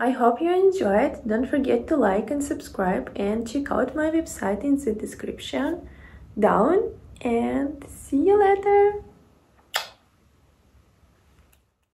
I hope you enjoyed. Don't forget to like and subscribe and check out my website in the description down and see you later.